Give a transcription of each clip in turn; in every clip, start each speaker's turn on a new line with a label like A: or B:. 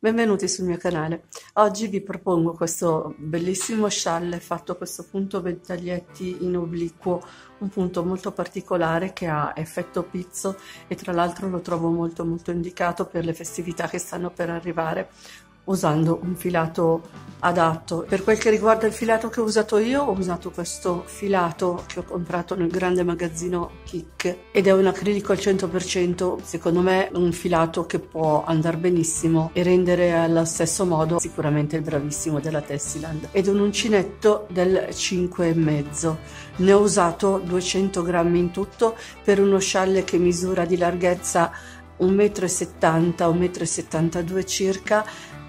A: Benvenuti sul mio canale. Oggi vi propongo questo bellissimo scialle fatto a questo punto ventaglietti in obliquo, un punto molto particolare che ha effetto pizzo e tra l'altro lo trovo molto molto indicato per le festività che stanno per arrivare usando un filato adatto. Per quel che riguarda il filato che ho usato io, ho usato questo filato che ho comprato nel grande magazzino Kik ed è un acrilico al 100%, secondo me un filato che può andare benissimo e rendere allo stesso modo sicuramente il bravissimo della Tessiland. Ed un uncinetto del 5,5. Ne ho usato 200 grammi in tutto per uno scialle che misura di larghezza 1,70 m, 1,72 m circa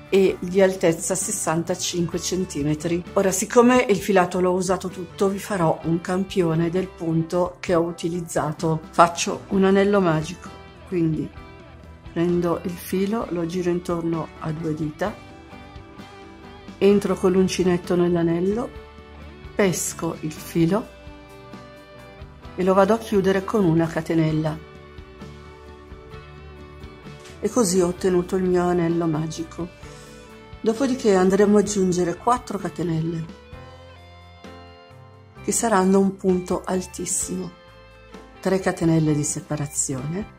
A: e di altezza 65 cm. Ora siccome il filato l'ho usato tutto vi farò un campione del punto che ho utilizzato. Faccio un anello magico, quindi prendo il filo, lo giro intorno a due dita, entro con l'uncinetto nell'anello, pesco il filo e lo vado a chiudere con una catenella. E così ho ottenuto il mio anello magico. Dopodiché andremo ad aggiungere 4 catenelle che saranno un punto altissimo, 3 catenelle di separazione.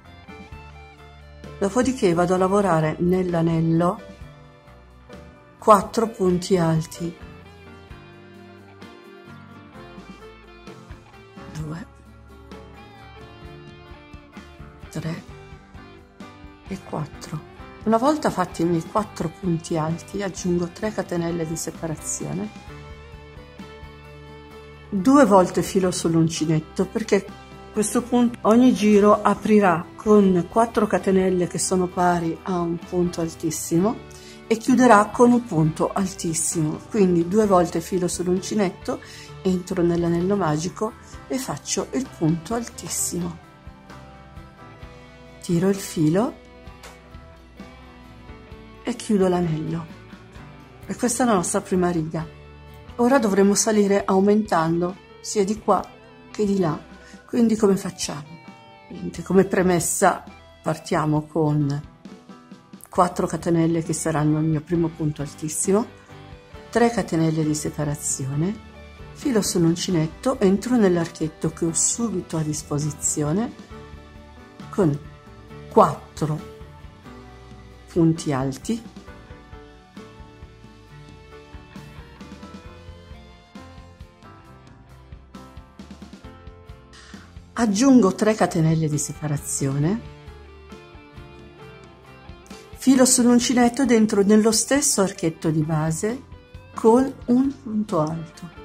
A: Dopodiché vado a lavorare nell'anello 4 punti alti. 2 3 e 4 una volta fatti i miei quattro punti alti aggiungo 3 catenelle di separazione, due volte filo sull'uncinetto perché a questo punto ogni giro aprirà con 4 catenelle che sono pari a un punto altissimo e chiuderà con un punto altissimo. Quindi due volte filo sull'uncinetto, entro nell'anello magico e faccio il punto altissimo. Tiro il filo e chiudo l'anello. E questa è la nostra prima riga. Ora dovremo salire aumentando sia di qua che di là. Quindi come facciamo? Quindi, come premessa partiamo con 4 catenelle che saranno il mio primo punto altissimo, 3 catenelle di separazione, filo sull'uncinetto, entro nell'archetto che ho subito a disposizione con 4 punti alti. Aggiungo 3 catenelle di separazione. Filo sull'uncinetto dentro nello stesso archetto di base con un punto alto.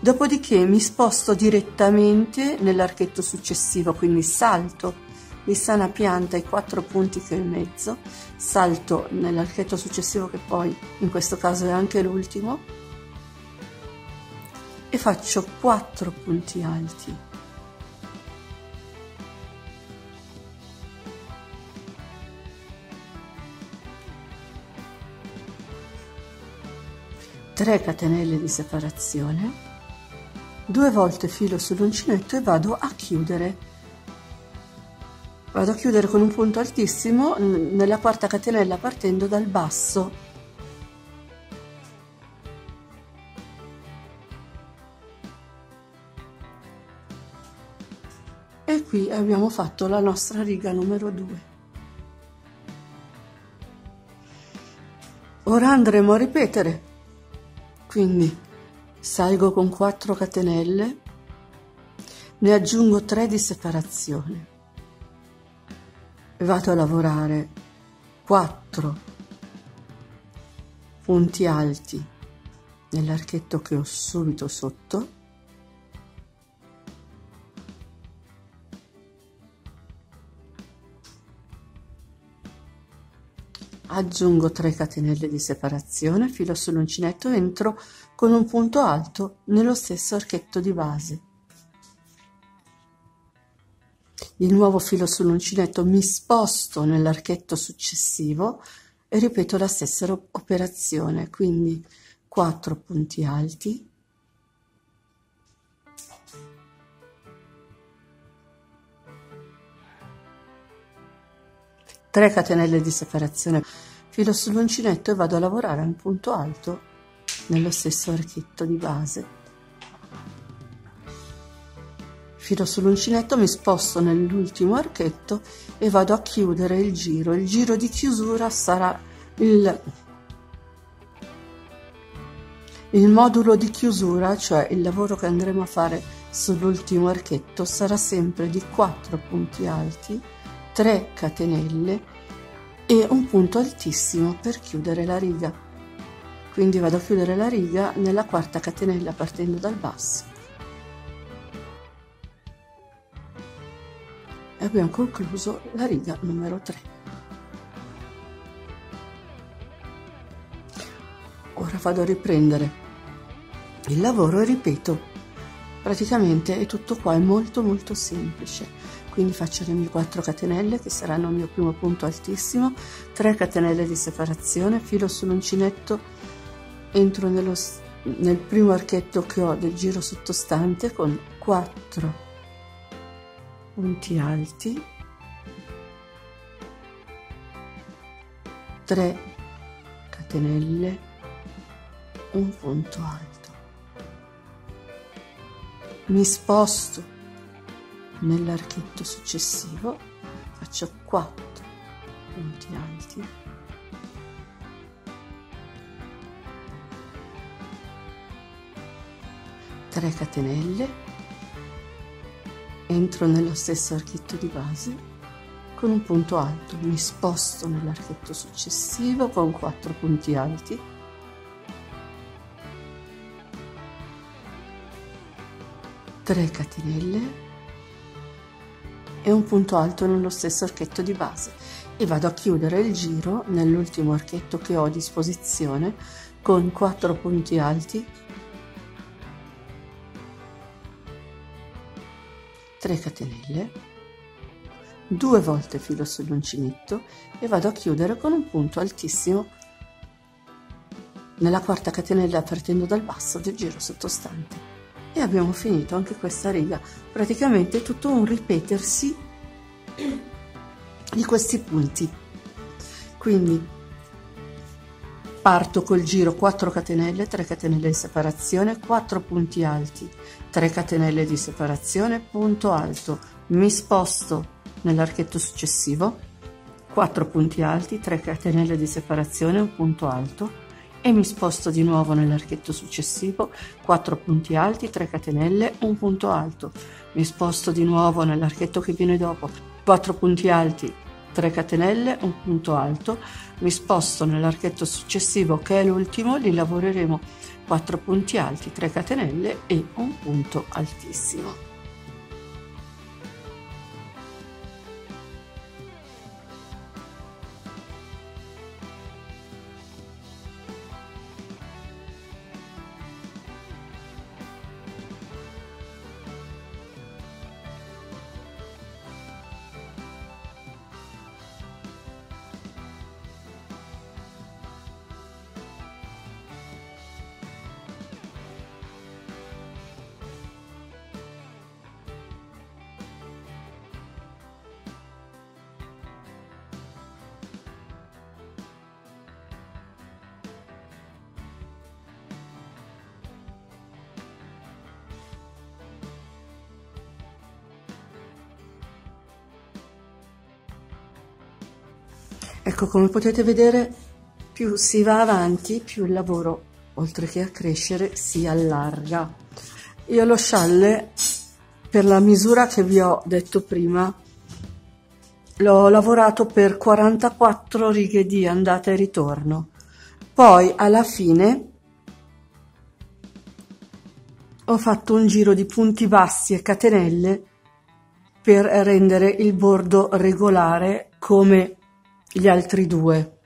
A: Dopodiché mi sposto direttamente nell'archetto successivo quindi salto di sana pianta i quattro punti che ho in mezzo, salto nell'archetto successivo che poi in questo caso è anche l'ultimo e faccio quattro punti alti. Tre catenelle di separazione, due volte filo sull'uncinetto e vado a chiudere vado a chiudere con un punto altissimo nella quarta catenella partendo dal basso. E qui abbiamo fatto la nostra riga numero 2 ora andremo a ripetere. Quindi salgo con 4 catenelle ne aggiungo 3 di separazione vado a lavorare. 4 punti alti nell'archetto che ho subito sotto. Aggiungo 3 catenelle di separazione filo sull'uncinetto entro con un punto alto nello stesso archetto di base il nuovo filo sull'uncinetto, mi sposto nell'archetto successivo e ripeto la stessa operazione, quindi 4 punti alti, 3 catenelle di separazione. Filo sull'uncinetto e vado a lavorare a un punto alto nello stesso archetto di base filo sull'uncinetto mi sposto nell'ultimo archetto e vado a chiudere il giro. Il giro di chiusura sarà il il modulo di chiusura cioè il lavoro che andremo a fare sull'ultimo archetto sarà sempre di 4 punti alti 3 catenelle e un punto altissimo per chiudere la riga. Quindi vado a chiudere la riga nella quarta catenella partendo dal basso abbiamo concluso la riga numero 3 ora vado a riprendere. Il lavoro e ripeto praticamente è tutto qua è molto molto semplice. Quindi faccio le mie 4 catenelle che saranno il mio primo punto altissimo 3 catenelle di separazione filo sull'uncinetto entro nello, nel primo archetto che ho del giro sottostante con 4 punti alti. 3 catenelle un punto alto. Mi sposto nell'archetto successivo faccio 4 punti alti. Tre catenelle entro nello stesso archetto di base con un punto alto mi sposto nell'archetto successivo con 4 punti alti. 3 catenelle e un punto alto nello stesso archetto di base. E vado a chiudere il giro nell'ultimo archetto che ho a disposizione con 4 punti alti 3 catenelle due volte filo sull'uncinetto e vado a chiudere con un punto altissimo. Nella quarta catenella partendo dal basso del giro sottostante. E abbiamo finito anche questa riga. Praticamente tutto un ripetersi di questi punti. Quindi parto col giro 4 catenelle 3 catenelle di separazione 4 punti alti 3 catenelle di separazione punto alto mi sposto nell'archetto successivo 4 punti alti 3 catenelle di separazione un punto alto e mi sposto di nuovo nell'archetto successivo 4 punti alti 3 catenelle un punto alto. Mi sposto di nuovo nell'archetto che viene dopo 4 punti alti 3 catenelle un punto alto. Mi sposto nell'archetto successivo che è l'ultimo li lavoreremo 4 punti alti 3 catenelle e un punto altissimo Ecco, come potete vedere, più si va avanti, più il lavoro, oltre che a crescere, si allarga. Io lo scialle, per la misura che vi ho detto prima, l'ho lavorato per 44 righe di andata e ritorno. Poi, alla fine, ho fatto un giro di punti bassi e catenelle per rendere il bordo regolare come gli altri due.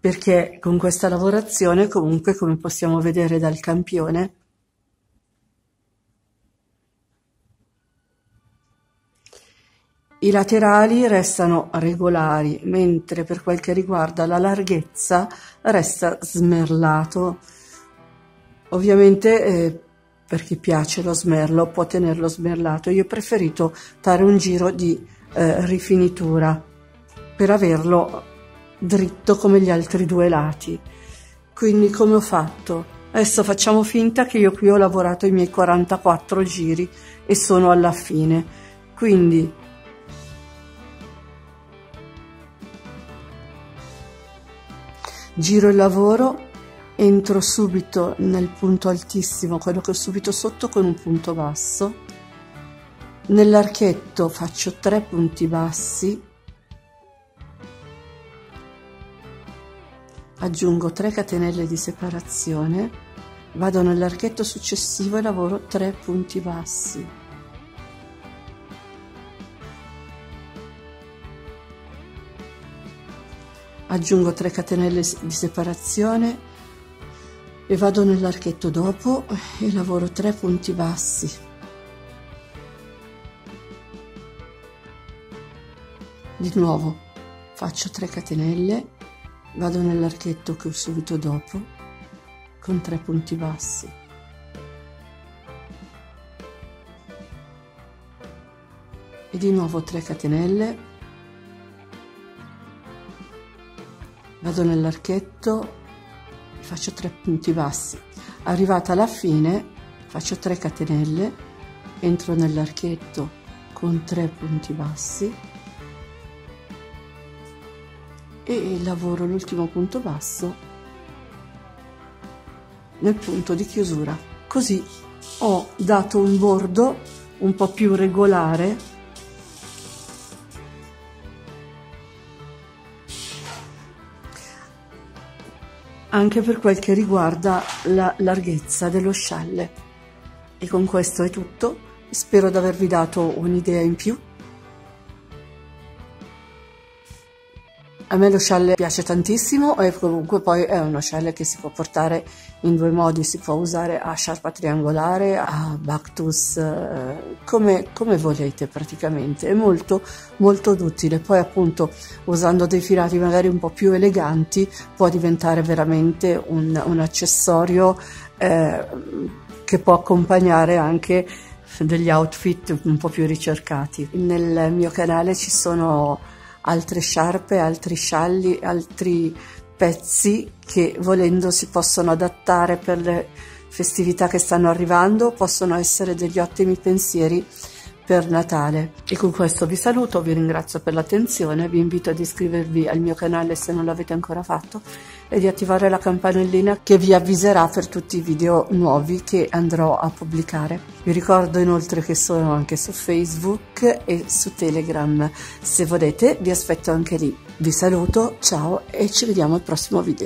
A: Perché con questa lavorazione comunque come possiamo vedere dal campione i laterali restano regolari mentre per quel che riguarda la larghezza resta smerlato. Ovviamente eh, per chi piace lo smerlo può tenerlo smerlato. Io ho preferito dare un giro di eh, rifinitura per averlo dritto come gli altri due lati. Quindi come ho fatto? Adesso facciamo finta che io qui ho lavorato i miei 44 giri e sono alla fine. Quindi giro il lavoro, entro subito nel punto altissimo, quello che ho subito sotto con un punto basso. Nell'archetto faccio tre punti bassi aggiungo 3 catenelle di separazione, vado nell'archetto successivo e lavoro 3 punti bassi. Aggiungo 3 catenelle di separazione e vado nell'archetto dopo e lavoro 3 punti bassi. Di nuovo faccio 3 catenelle vado nell'archetto che ho subito dopo con tre punti bassi. E di nuovo 3 catenelle. Vado nell'archetto e faccio 3 punti bassi. Arrivata alla fine faccio 3 catenelle entro nell'archetto con 3 punti bassi e lavoro l'ultimo punto basso nel punto di chiusura. Così ho dato un bordo un po' più regolare. Anche per quel che riguarda la larghezza dello scialle. E con questo è tutto. Spero di avervi dato un'idea in più A me lo scialle piace tantissimo e comunque poi è uno scialle che si può portare in due modi, si può usare a sciarpa triangolare, a bactus, eh, come, come volete praticamente, è molto molto utile, poi appunto usando dei filati magari un po' più eleganti può diventare veramente un, un accessorio eh, che può accompagnare anche degli outfit un po' più ricercati. Nel mio canale ci sono altre sciarpe, altri scialli, altri pezzi che volendo si possono adattare per le festività che stanno arrivando, possono essere degli ottimi pensieri per Natale. E con questo vi saluto, vi ringrazio per l'attenzione, vi invito ad iscrivervi al mio canale se non l'avete ancora fatto e di attivare la campanellina che vi avviserà per tutti i video nuovi che andrò a pubblicare. Vi ricordo inoltre che sono anche su Facebook e su Telegram. Se volete vi aspetto anche lì. Vi saluto, ciao e ci vediamo al prossimo video.